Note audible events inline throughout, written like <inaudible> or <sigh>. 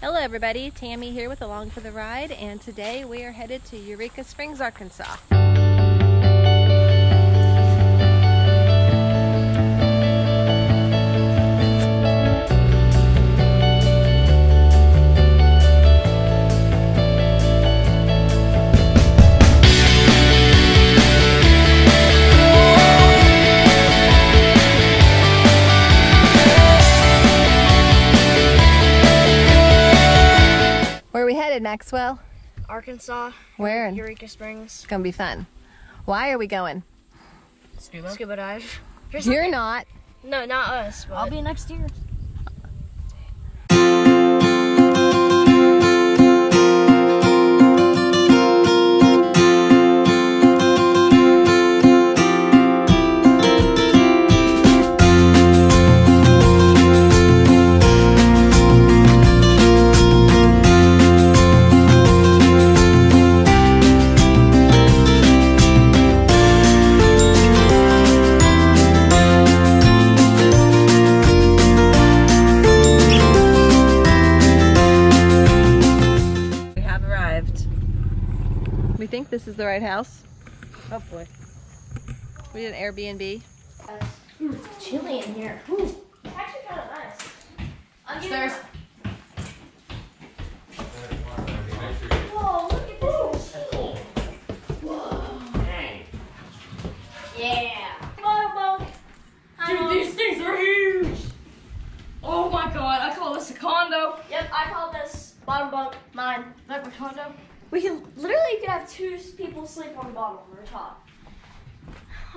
Hello everybody, Tammy here with Along for the Ride and today we are headed to Eureka Springs, Arkansas. Maxwell? Arkansas, Where? And Eureka Springs, it's gonna be fun. Why are we going? scuba, scuba dive. You're not. No, not us. But I'll be next year. We think this is the right house. Oh, Hopefully. We did an Airbnb. It's chilly in here. Ooh, it's actually kind of nice. I'm Stairs. Whoa, look at this machine. Yeah. Bong, bong. Dude, these things are huge! Oh my god, I call this a condo. Yep, I call this bottom bunk mine. Like a condo. We can literally could have two people sleep on the bottom or top.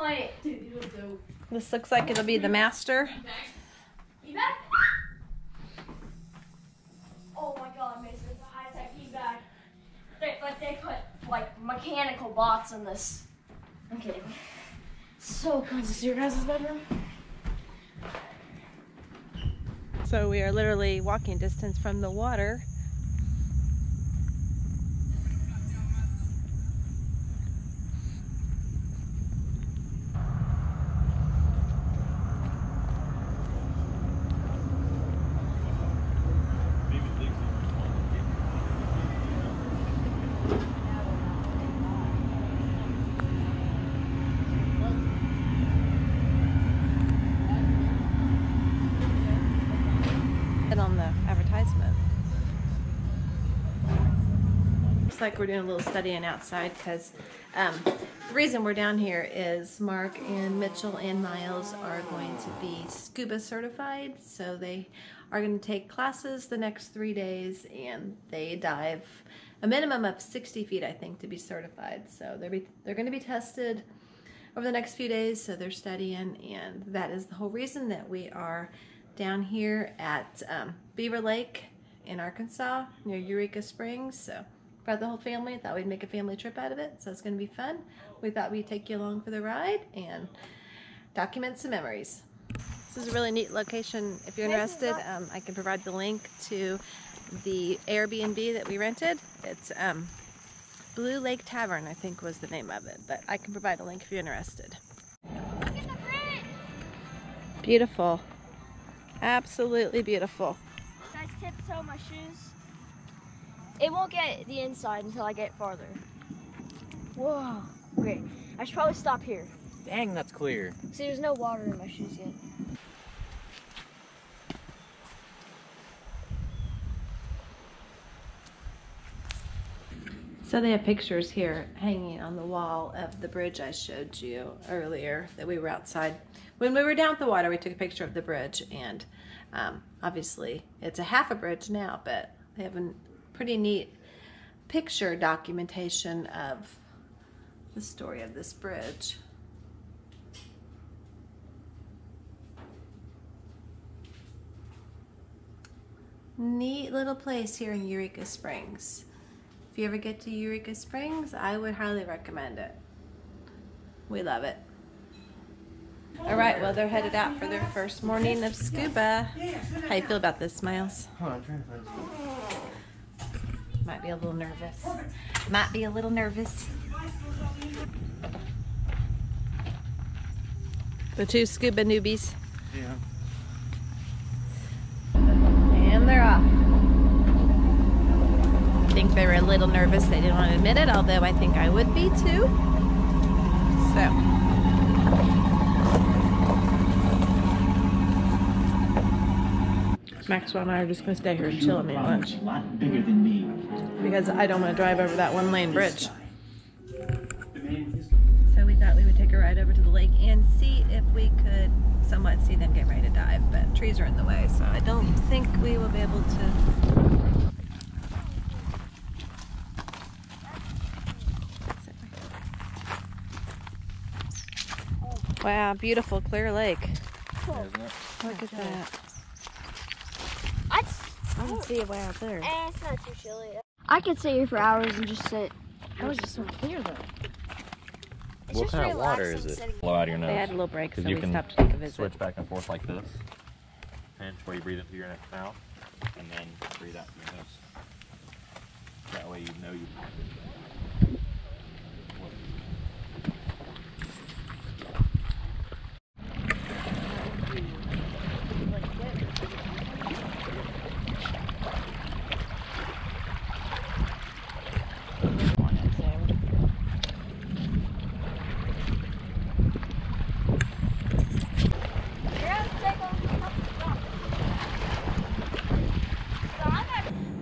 Wait, Dude, you look. This looks like it'll be the master. Oh my god, Mason, it's a high tech bag. They like they put like mechanical bots in this. I'm kidding. So cool. Is this your guys' bedroom? So we are literally walking distance from the water. And on the advertisement. Like we're doing a little studying outside because um, the reason we're down here is Mark and Mitchell and Miles are going to be scuba certified. So they are going to take classes the next three days and they dive a minimum of 60 feet, I think, to be certified. So they're, they're going to be tested over the next few days. So they're studying, and that is the whole reason that we are down here at um, Beaver Lake in Arkansas near Eureka Springs. So brought the whole family. Thought we'd make a family trip out of it. So it's going to be fun. We thought we'd take you along for the ride and document some memories. This is a really neat location. If you're interested, um, I can provide the link to the Airbnb that we rented. It's um, Blue Lake Tavern, I think was the name of it. But I can provide a link if you're interested. Beautiful. Absolutely beautiful. Guys, tiptoe my shoes. It won't get the inside until I get farther. Whoa. Okay, I should probably stop here. Dang, that's clear. See, there's no water in my shoes yet. So they have pictures here hanging on the wall of the bridge I showed you earlier that we were outside. When we were down at the water, we took a picture of the bridge and um, obviously it's a half a bridge now, but they have a pretty neat picture documentation of the story of this bridge. Neat little place here in Eureka Springs. If you ever get to Eureka Springs, I would highly recommend it. We love it. All right, well, they're headed out for their first morning of scuba. How you feel about this, Miles? Hold on, I'm trying to find some. Might be a little nervous. Might be a little nervous. The two scuba newbies. Yeah. And they're off. I think they were a little nervous. They didn't want to admit it, although I think I would be too. So. Maxwell and I are just going to stay here and chill and eat lunch. A lot bigger than me. Because I don't want to drive over that one lane bridge. The man is So we thought we would take a ride over to the lake and see if we could somewhat see them get ready to dive, but trees are in the way, so I don't think we will be able to. Wow, beautiful clear lake. Isn't? Look at that. I'd, I can see it way out there. eh, it's not too chilly. I could sit here for hours and just sit. That was just so clear though. It's What kind of water is it? Blow out of your They had a little break, so Because you we can stopped to take a visit. switch back and forth like this. Pinch where you breathe into your next mouth, and then breathe out through your nose. That way you know you.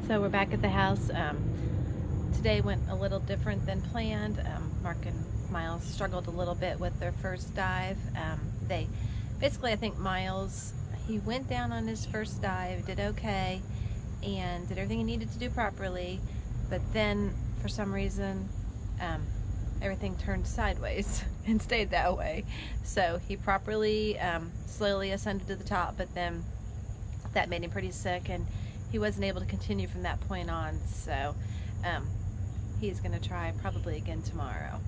So we're back at the house. Um, today went a little different than planned. Um, Mark and Miles struggled a little bit with their first dive. Um, they basically, I think Miles, he went down on his first dive, did okay, and did everything he needed to do properly. But then, for some reason, um, everything turned sideways <laughs> and stayed that way. So he properly, um, slowly ascended to the top, but then that made him pretty sick and he wasn't able to continue from that point on so um, he's going to try probably again tomorrow.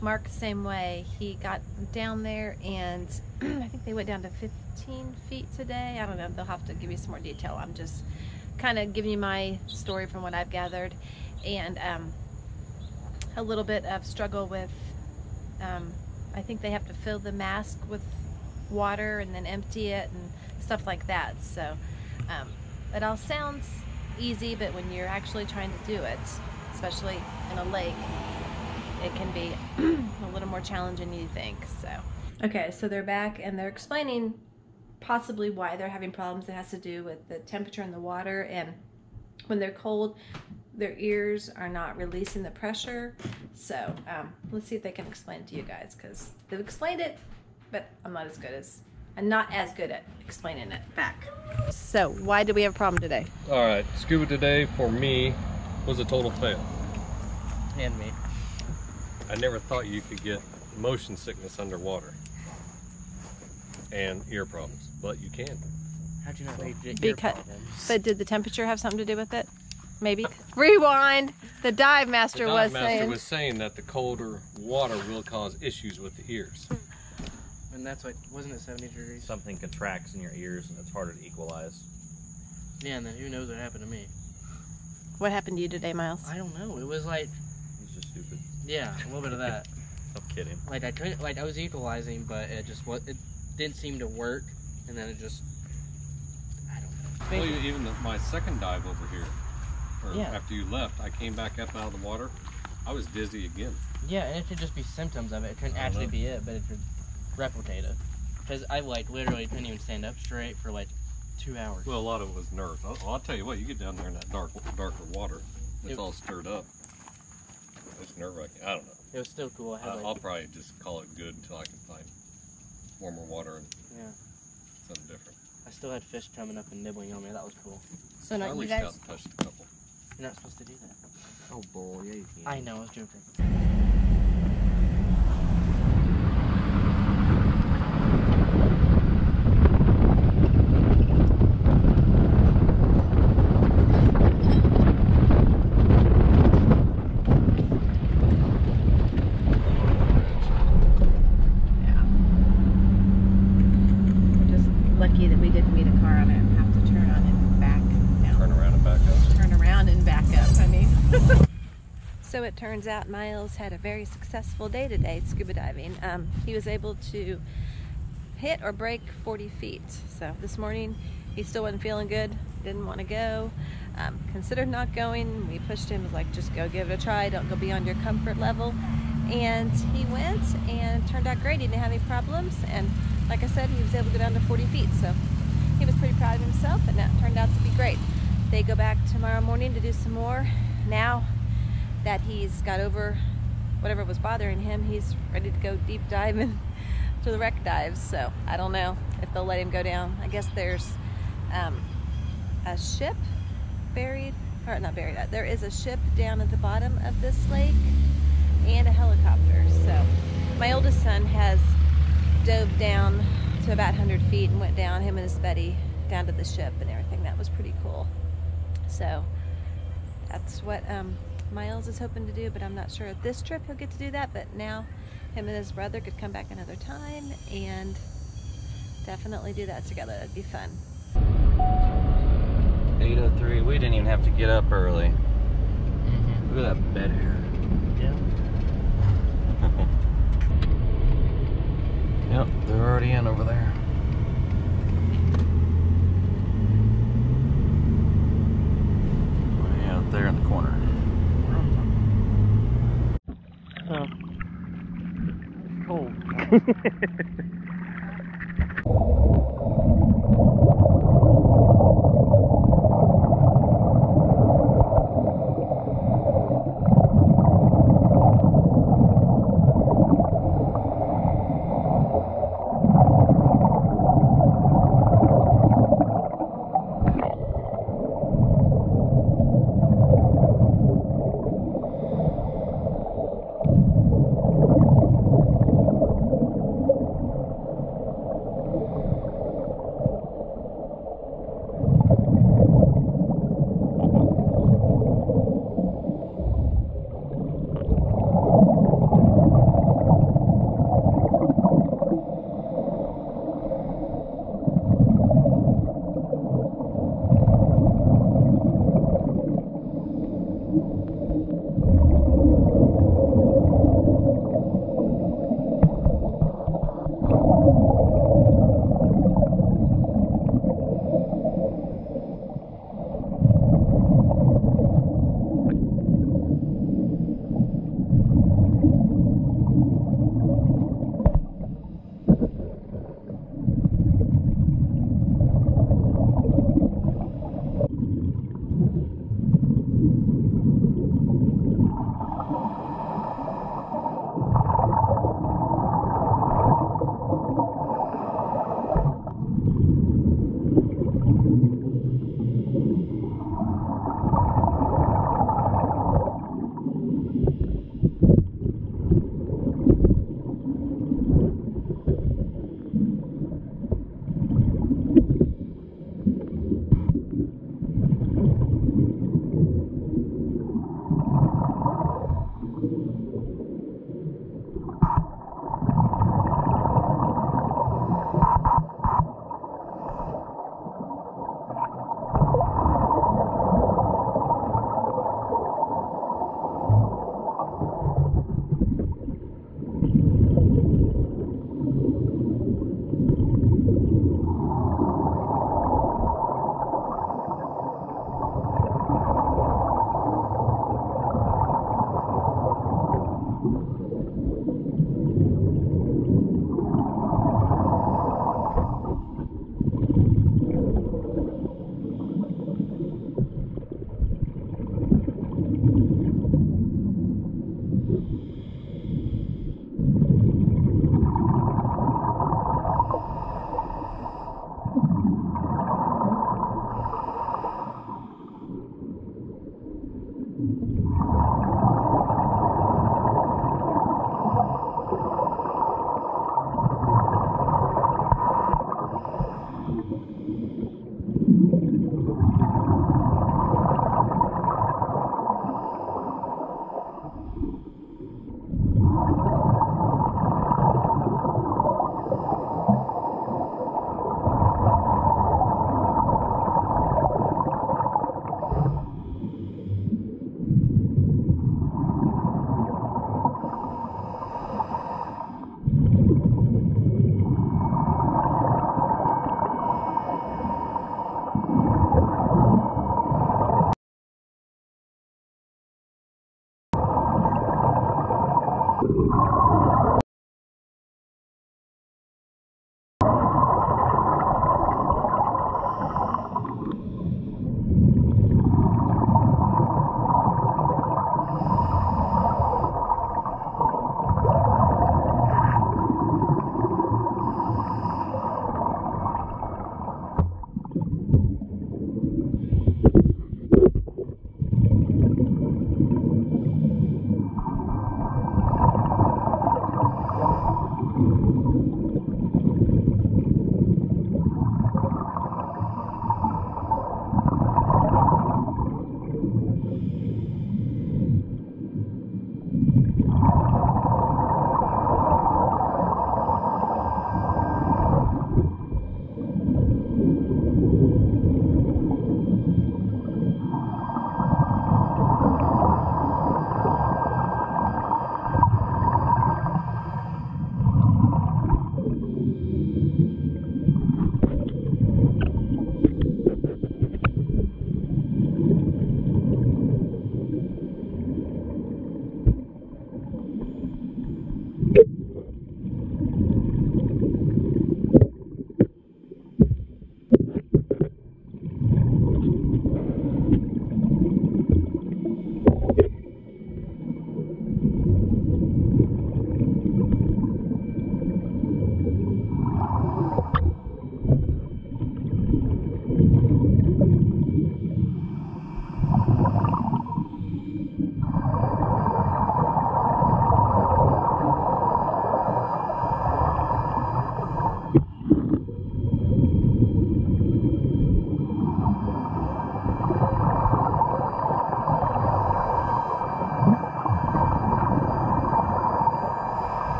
Mark same way he got down there and <clears throat> i think they went down to 15 feet today. I don't know they'll have to give you some more detail. I'm just kind of giving you my story from what i've gathered. And um, a little bit of struggle with um, i think they have to fill the mask with water and then empty it and stuff like that. So um, it all sounds easy, but when you're actually trying to do it, especially in a lake, it can be <clears throat> a little more challenging than you think. So, okay, so they're back and they're explaining possibly why they're having problems. It has to do with the temperature in the water, and when they're cold, their ears are not releasing the pressure. So, um, let's see if they can explain it to you guys because they've explained it, but I'm not as good as and not as good at explaining it back. So, why do we have a problem today? All right, scuba today for me was a total fail. And me. I never thought you could get motion sickness underwater and ear problems, but you can. How'd you know they did Because, but did the temperature have something to do with it? Maybe. Rewind. The dive master The was dive master saying. was saying that the colder water will cause issues with the ears. Hmm. And that's like, wasn't it 70 degrees? Something contracts in your ears and it's harder to equalize. Yeah, and then who knows what happened to me? What happened to you today, Miles? I don't know. It was like, He's just stupid. yeah, a little bit of that. <laughs> I'm kidding. Like I couldn't, like I was equalizing, but it just was, it didn't seem to work, and then it just, I don't know. Well, you- even the, my second dive over here, or Yeah. after you left, I came back up out of the water. I was dizzy again. Yeah, and it could just be symptoms of it. It couldn't actually know. be it, but it could replicate it. Because I like literally couldn't even stand up straight for like two hours. Well, a lot of it was nerves. I'll, oh, I'll tell you what, you get down there in that dark, darker water, it's It- all stirred up. It's nerve wracking. I don't know. It was still cool. I had, like, I'll probably just call it good until I can find warmer water and yeah, something different. I still had fish coming up and nibbling on me. That was cool. So, I not you reached guys. out and touched a couple. You're not supposed to do that. Oh boy, yeah you can. I know. I was joking. We're just lucky that we didn't meet a car on it and have to turn on and back down. Turn around and back up. turn around and back up. I mean. So it turns out Miles had a very successful day today scuba diving. Um, he was able to hit or break 40 feet. So this morning he still wasn't feeling good, didn't want to go. um, considered not going. We pushed him, was like, just go give it a try. Don't go beyond your comfort level. And he went and turned out great. He didn't have any problems. And like I said, he was able to go down to 40 feet. So he was pretty proud of himself and that turned out to be great. They go back tomorrow morning to do some more. Now that he's got over whatever was bothering him, he's ready to go deep diving <laughs> to the wreck dives. So I don't know if they'll let him go down. I guess there's um, a ship buried, or not buried, uh, there is a ship down at the bottom of this lake and a helicopter. So my oldest son has dove down to about 100 feet and went down, him and his buddy, down to the ship and everything. That was pretty cool. So that's what um, Miles is hoping to do, but I'm not sure if this trip he'll get to do that. But now him and his brother could come back another time and definitely do that together. That'd be fun. 803. We didn't even have to get up early. Mm-hmm. Look at that bed hair. Yeah. <laughs> Yep, they're already in over there. Way out there in the corner so it's cold.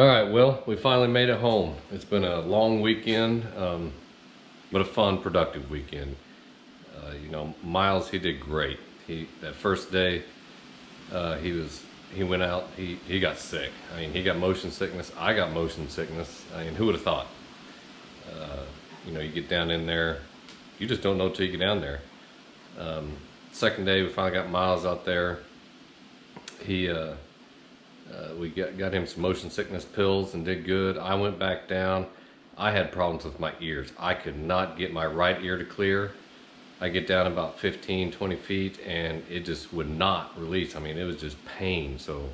All right, well, we finally made it home. It's been a long weekend, um, but a fun, productive weekend. Uh, you know, Miles, he did great. He that first day, uh, he was he went out. He he got sick. I mean, he got motion sickness. I got motion sickness. I mean, who would have thought? Uh, you know, you get down in there, you just don't know till you get down there. Um, second day, we finally got Miles out there. He uh, we got, got him some motion sickness pills and did good. I went back down. I had problems with my ears. I could not get my right ear to clear. I get down about 15, 20 feet and it just would not release. I mean, it was just pain. So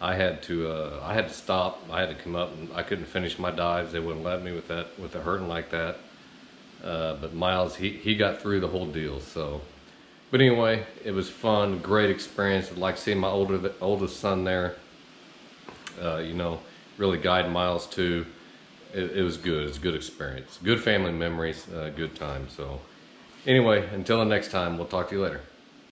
I had to, uh, I had to stop. I had to come up and I couldn't finish my dives. They wouldn't let me with that, with it hurting like that. Uh, but Miles, he, he got through the whole deal. So, but anyway, it was fun, great experience. I'd like seeing my older oldest son there. Uh, you know, really guide Miles too. It, it was good. It's a good experience. Good family memories. Uh, good time. So, anyway, until the next time, we'll talk to you later.